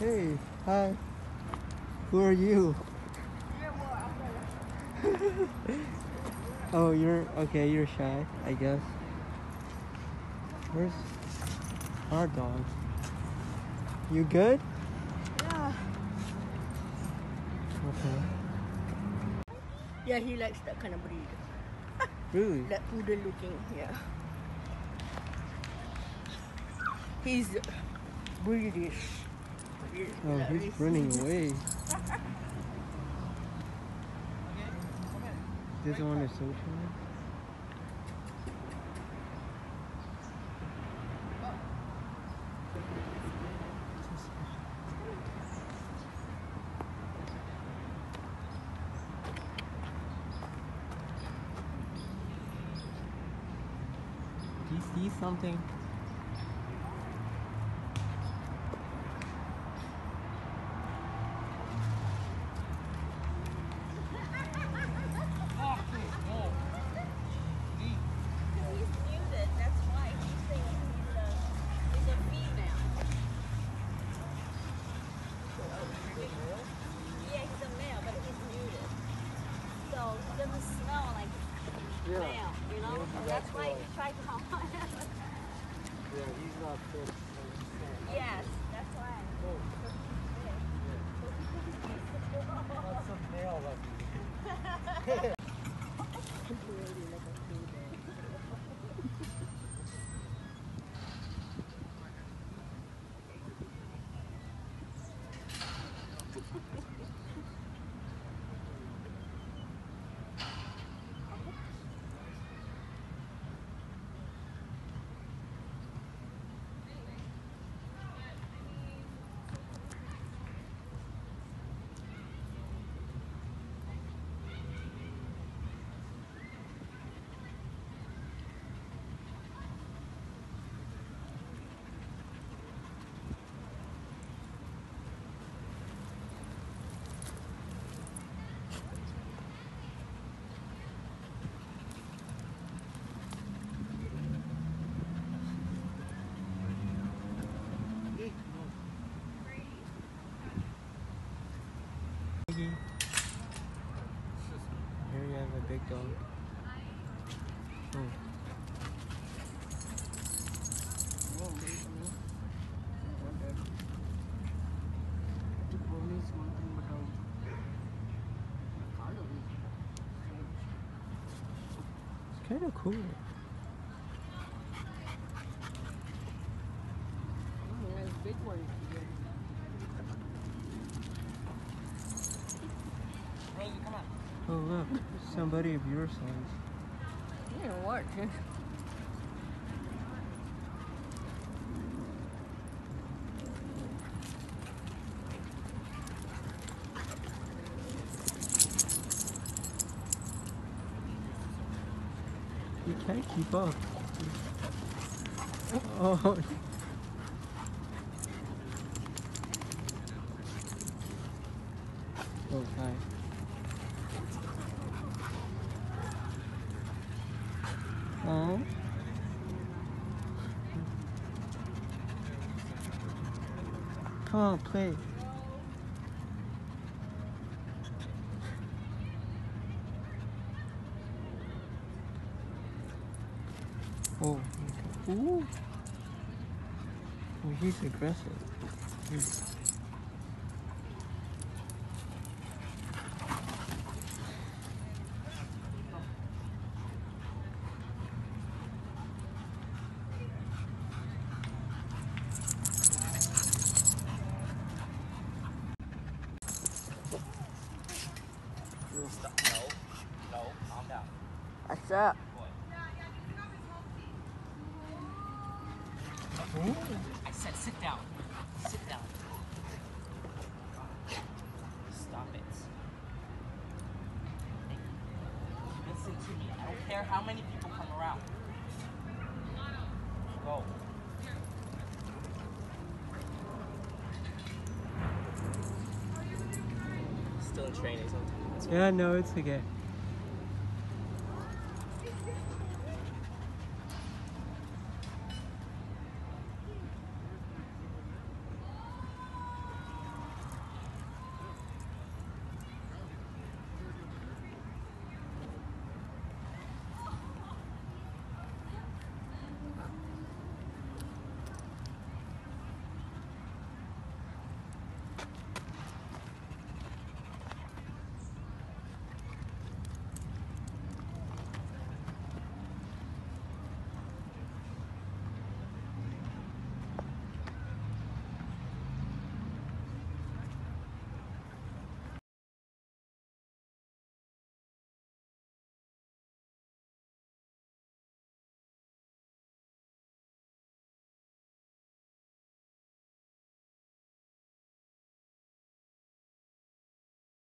Hey, hi. Who are you? oh, you're okay. You're shy, I guess. Where's our dog? You good? Yeah. Okay. Yeah, he likes that kind of breed. Really? That poodle looking, yeah. He's British. Oh, he's running away. Doesn't want to socialize. Do you see something? He's muted, that's why he's saying he's a, he's a female. Yeah, he's a male, but he's muted. So he doesn't smell like you know? So that's why he tried to come on. Yeah, he's not fit. Yes, that's why. That's a male Here you have a big dog. Hmm. Oh. It's kind of cool. big one. Oh look, somebody of your size. Yeah, what? You can't keep up. Oh. Oh, oh hi. Oh. On, play. Oh, okay. Ooh. Oh, he's aggressive. He's- No, no, calm down. What's up? I said sit down. Sit down. Stop it. Listen to me. I don't care how many people come around. Go. Still in training. Yeah, no, it's okay.